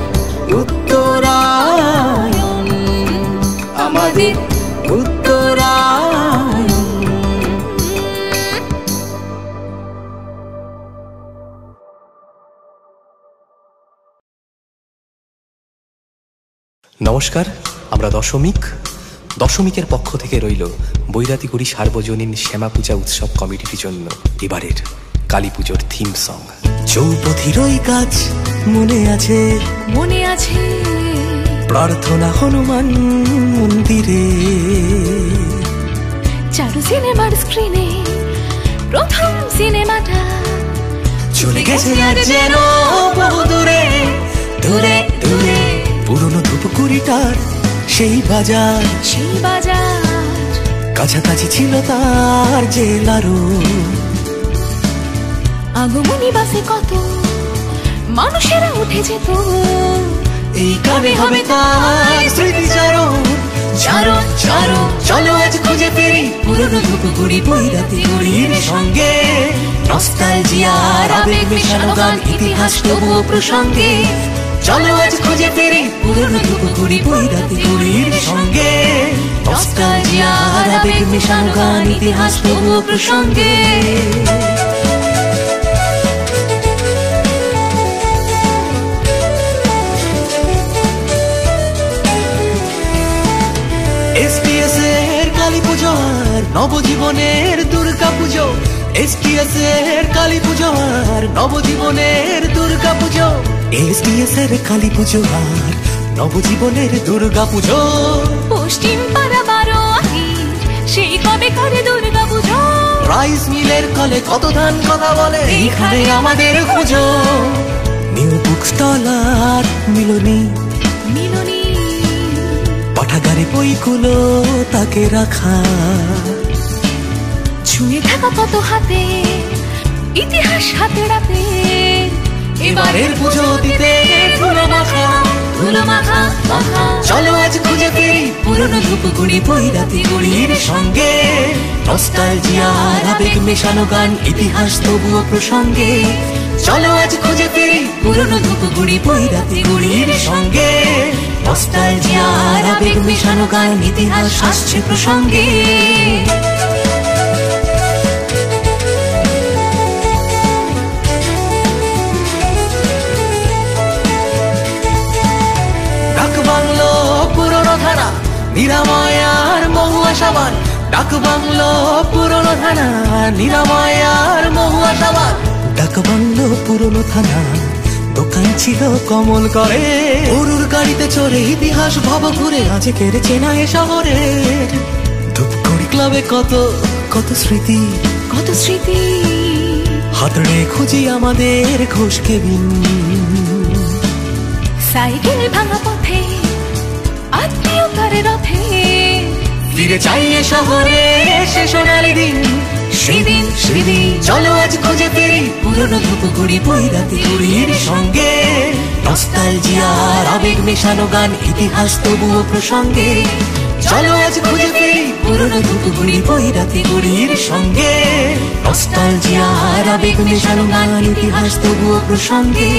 আমরা দশমিক দশমিকের পক্ষ থেকে রইল বৈরাতিগুড়ি সার্বজনীন শ্যামা পূজা উৎসব কমিটির জন্য এবারের কালী পুজোর থিম সং চৌপথির ওই কাজ মনে আছে? মনে আছে। প্রার্থনা হনুমান মন্দিরে। চারু সিনেমার স্ক্রিনে প্রথম সিনেমাটা। চলে গেছে আর যেন বহু দূরে। দূরে দূরে পুরনো ধূপকুড়িটার সেই বাজার। সেই বাজার। কাছাকাছি ছিল তার জেলারও আগমনী বাসে কত মানুষেরা উঠে যেত। এই কবে হবে তার স্মৃতিচারণ। চারণ চারণ চলো আজ খুঁজে ফিরি পুরনো ধূপগুড়ি বৈরাতি গুড়ির সঙ্গে। নস্টালজিয়ার আবেগ মেশানো গান ইতিহাস তবুও প্রসঙ্গে। চলো আজ খুঁজে ফিরি পুরনো ধূপগুড়ি বৈরাতি গুড়ির সঙ্গে। নস্টালজিয়ার আবেগ মেশানো গান ইতিহাস তবুও প্রসঙ্গে। এসপিএস এর কালী পুজো আর নবজীবনের দুর্গা পুজো এসটিএস এর কালী পুজো আর নবজীবনের দুর্গা পুজো। এসটিএস এর কালী পুজো আর নবজীবনের দুর্গা পুজো। পশ্চিম পাড়া বারো সেই কবে করে দুর্গা পুজো? রাইস মিলের কলে কত ধান কথা বলে এইখানে আমাদের খুঁজো নিউ বুক স্টল আর মিলনী। মিলনী। পাঠাগারে বইগুলো তাকে রাখা। ছুঁয়ে থাকা কত হাতে ইতিহাস হাতে রাতে এবারের পুজো দিতে ধুলো মাখা ধুলো মাখা। মাখা চলো আজ খুঁজে ফিরি। পুরনো ধূপগুড়ি বৈরাতি গুড়ির সঙ্গে। নস্টালজিয়ার আবেগ মেশানো গান ইতিহাস তবুও প্রসঙ্গে। চলো আজ খুঁজে ফিরি। পুরনো ধূপগুড়ি বৈরাতি গুড়ির সঙ্গে। নস্টালজিয়ার আবেগ মেশানো গান ইতিহাস আসছে প্রসঙ্গে। নিরাময়ার মহুয়া সাবান। ডাক বাংলো পুরনো থানা, নিরাময়ার মহুয়া সাবান। ডাক বাংলো পুরনো থানা, দোকান ছিল কমল করে। গরুর গাড়িতে চড়ে ইতিহাস ভব ঘুরে, আজ কেড়ে চেনা এ শহরে। ধূপগুড়ি ক্লাবে কত কত স্মৃতি কত স্মৃতি। হাতড়ে খুঁজি আমাদের ঘোষ কেবিন। সাইকেল ভাঙা পথে, আত্মীয়তার রথে ফিরে চাই এ শহরে সে সোনালি দিন। সেদিন সেদিন, চলো আজ খুঁজে ফিরি পুরনো ধূপগুড়ি বৈরাতি গুড়ির সঙ্গে। নস্টালজিয়ার আবেগ মেশানো গান, ইতিহাস তবুও প্রসঙ্গে। চলো আজ খুঁজে ফেরি পুরনো ধুপগুড়ি বৈরাতি গুড়ির সঙ্গে। নস্টালজিয়ার আবেগ মেশানো গান, ইতিহাস তবুও প্রসঙ্গে।